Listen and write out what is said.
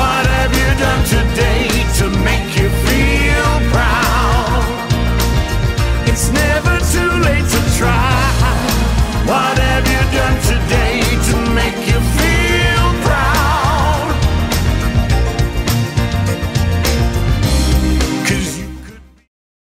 Whatever